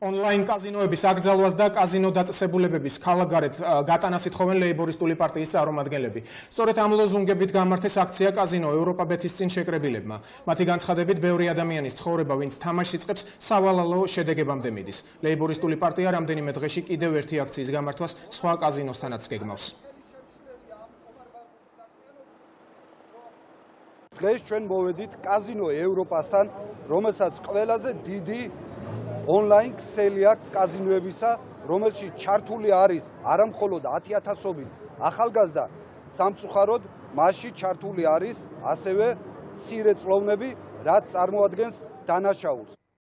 ონლაინ კაზინოების აკრძალვას და კაზინო დაწესებულებების ქალაგარეთ გატანას ითხოვენ ლეიბორისტული პარტიის წარმომადგენლები. სწორედ ამ ლოზუნგებით გამართეს აქცია კაზინო ევროპა ბეთის წინ შეკრებილებმა. მათი განცხადებით, ბევრი ადამიანის ცხოვრება, ვინც თამაშს იწყებს, სავალალო შედეგებამდე მიდის. ლეიბორისტული პარტია რამდენიმე დღეში კიდევ ერთი აქციის გამართვას სხვა კაზინოსთანაც გეგმავს. დღეს ჩვენ მოვედით კაზინო ევროპასთან, რომელსაც ყველაზე დიდი ონლაინ ქსელია კაზინოებისა, რომელშიც ჩართული არის არამხოლოდ 10000ობით ახალგაზრდა სამწუხაროდ, მასში ჩართული არის ასევე ცირე წლოვნები, რაც წარმოადგენს დანაშაულს.